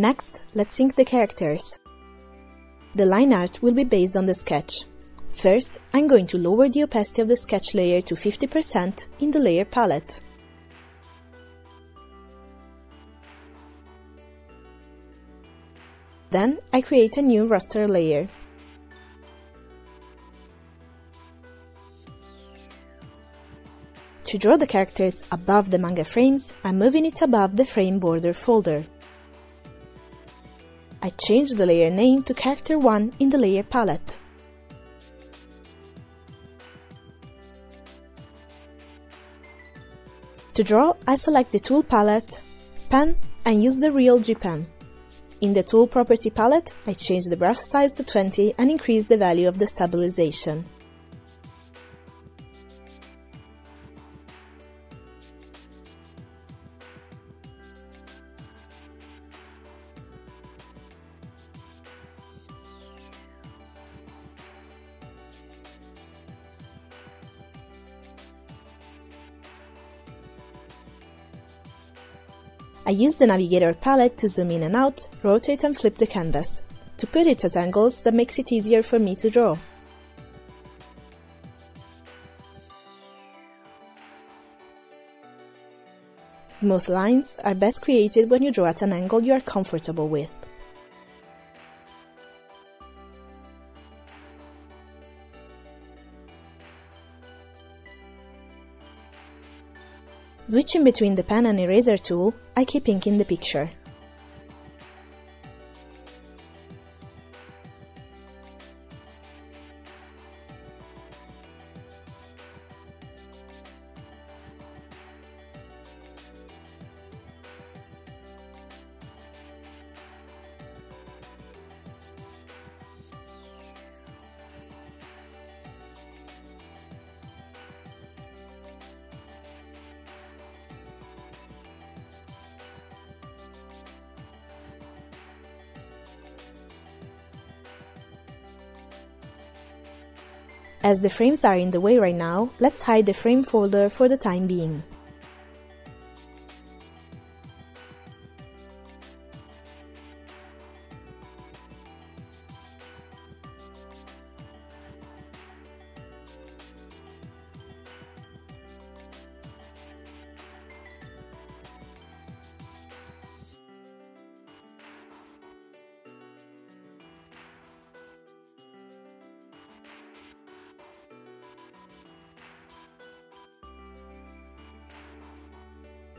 Next, let's ink the characters. The line art will be based on the sketch. First, I'm going to lower the opacity of the sketch layer to 50% in the layer palette. Then I create a new raster layer. To draw the characters above the manga frames, I'm moving it above the frame border folder. I change the layer name to Character 1 in the layer palette. To draw, I select the tool palette, pen and use the Real G pen. In the tool property palette, I change the brush size to 20 and increase the value of the stabilization. I use the Navigator palette to zoom in and out, rotate and flip the canvas, to put it at angles that makes it easier for me to draw. Smooth lines are best created when you draw at an angle you are comfortable with. Switching between the pen and eraser tool, I keep inking the picture. As the frames are in the way right now, let's hide the frame folder for the time being.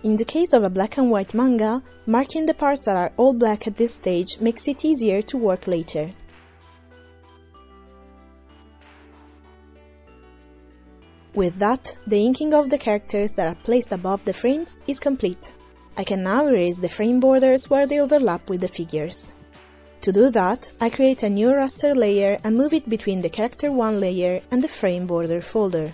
In the case of a black and white manga, marking the parts that are all black at this stage makes it easier to work later. With that, the inking of the characters that are placed above the frames is complete. I can now erase the frame borders where they overlap with the figures. To do that, I create a new raster layer and move it between the character 1 layer and the frame border folder.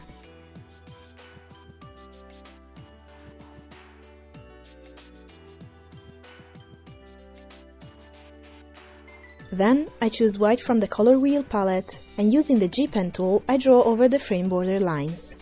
Then I choose white from the color wheel palette and using the G-Pen tool I draw over the frame border lines.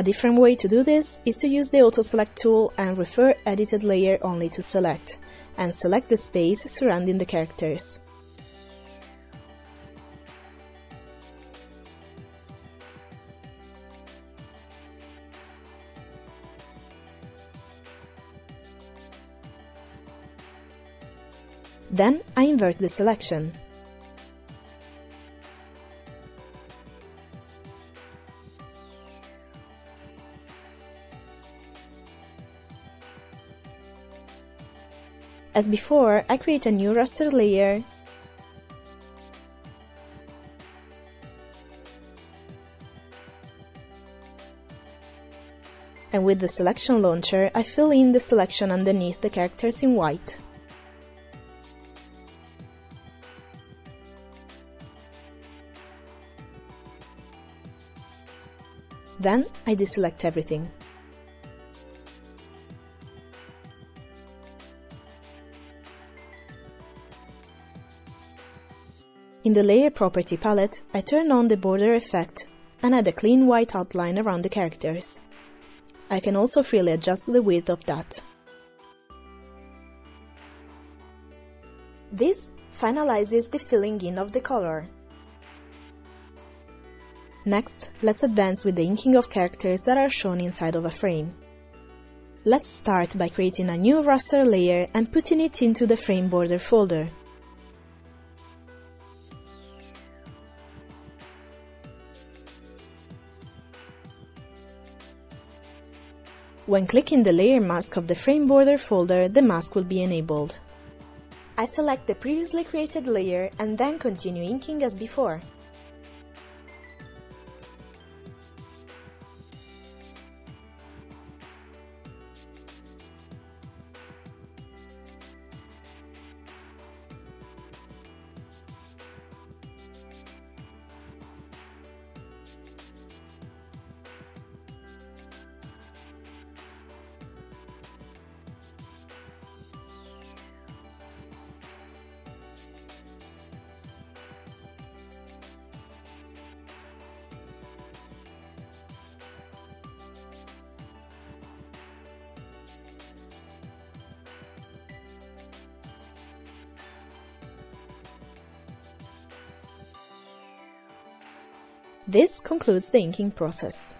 A different way to do this is to use the Auto Select tool and refer edited layer only to select, and select the space surrounding the characters. Then I invert the selection. As before, I create a new raster layer and with the selection launcher I fill in the selection underneath the characters in white. Then I deselect everything. In the Layer Property palette, I turn on the border effect and add a clean white outline around the characters. I can also freely adjust the width of that. This finalizes the filling in of the color. Next, let's advance with the inking of characters that are shown inside of a frame. Let's start by creating a new raster layer and putting it into the frame border folder. When clicking the layer mask of the frame border folder, the mask will be enabled. I select the previously created layer and then continue inking as before. This concludes the inking process.